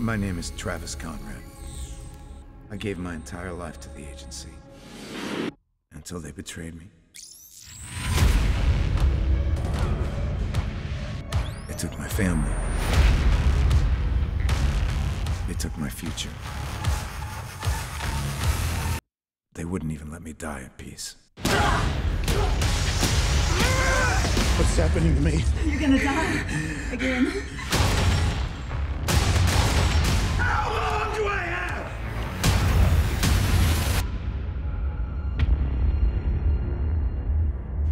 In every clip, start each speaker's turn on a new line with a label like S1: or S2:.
S1: My name is Travis Conrad. I gave my entire life to the agency. Until they betrayed me. They took my family. They took my future. They wouldn't even let me die at peace.
S2: What's happening to me?
S3: You're gonna die again.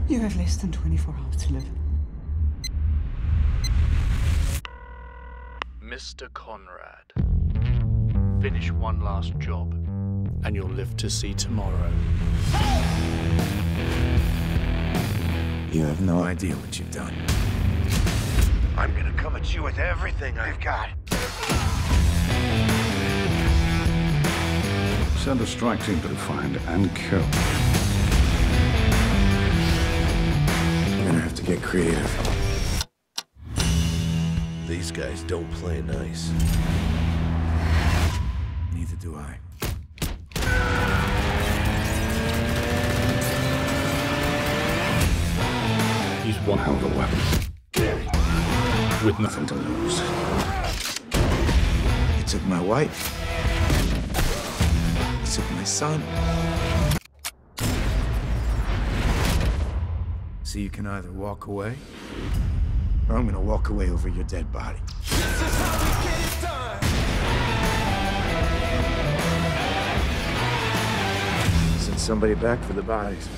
S3: You have less than 24 hours to live.
S4: Mr. Conrad. Finish one last job, and you'll live to see tomorrow.
S1: You have no idea what you've done.
S2: I'm gonna come at you with everything I've got.
S5: Send a strike team to find and kill.
S1: Get creative.
S2: These guys don't play nice.
S1: Neither do I.
S5: He's one hell of a weapon. With nothing to lose.
S1: You took my wife. You took my son. So you can either walk away, or I'm gonna walk away over your dead body. Send somebody back for the bodies.